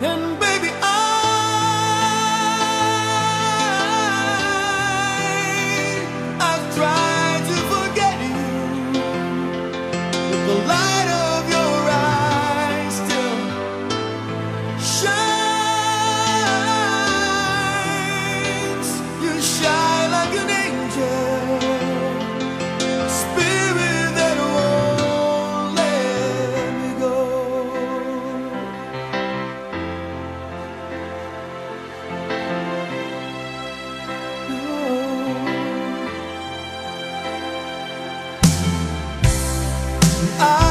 and I